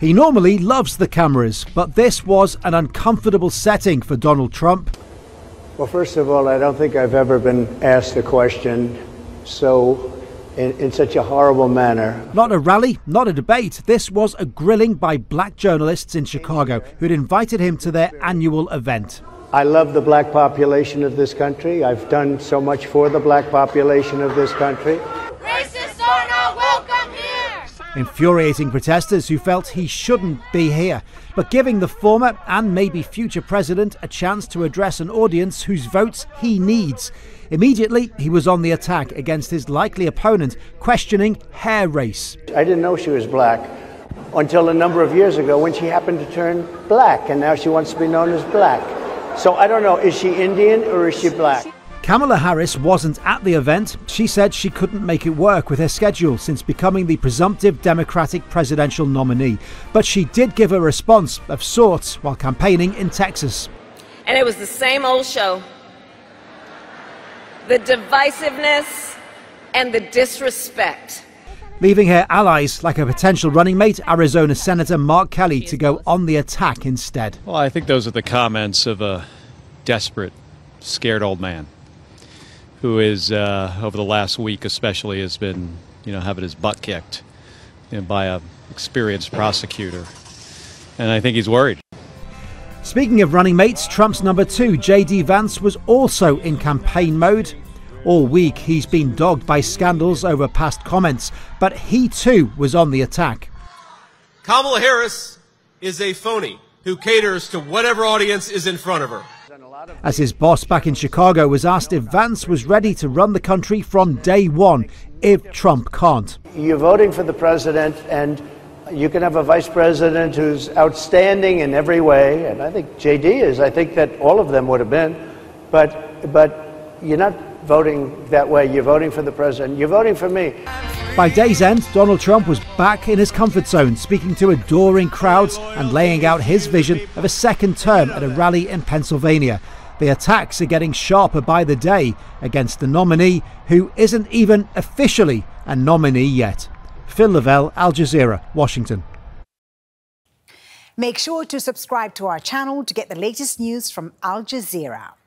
He normally loves the cameras, but this was an uncomfortable setting for Donald Trump. Well, first of all, I don't think I've ever been asked a question so in, in, such a horrible manner. Not a rally, not a debate. This was a grilling by black journalists in Chicago who'd invited him to their annual event. I love the black population of this country. I've done so much for the black population of this country. Racists are not welcome here! Infuriating protesters who felt he shouldn't be here, but giving the former and maybe future president a chance to address an audience whose votes he needs. Immediately, he was on the attack against his likely opponent, questioning hair race. I didn't know she was black until a number of years ago when she happened to turn black, and now she wants to be known as black. So I don't know, is she Indian or is she black? Kamala Harris wasn't at the event. She said she couldn't make it work with her schedule since becoming the presumptive Democratic presidential nominee. But she did give a response of sorts while campaigning in Texas. And it was the same old show the divisiveness and the disrespect. Leaving her allies like a potential running mate, Arizona Senator Mark Kelly, to go on the attack instead. Well, I think those are the comments of a desperate, scared old man who is, uh, over the last week especially, has been, you know, having his butt kicked you know, by a experienced prosecutor. And I think he's worried. Speaking of running mates, Trump's number two, J.D. Vance, was also in campaign mode. All week, he's been dogged by scandals over past comments, but he too was on the attack. Kamala Harris is a phony who caters to whatever audience is in front of her. As his boss back in Chicago was asked if Vance was ready to run the country from day one if Trump can't. You're voting for the president, and you can have a vice president who's outstanding in every way, and I think JD is. I think that all of them would have been, but but you're not voting that way. You're voting for the president. You're voting for me. By day's end, Donald Trump was back in his comfort zone, speaking to adoring crowds and laying out his vision of a second term at a rally in Pennsylvania. The attacks are getting sharper by the day against the nominee who isn't even officially a nominee yet. Phil Lavelle, Al Jazeera, Washington. Make sure to subscribe to our channel to get the latest news from Al Jazeera.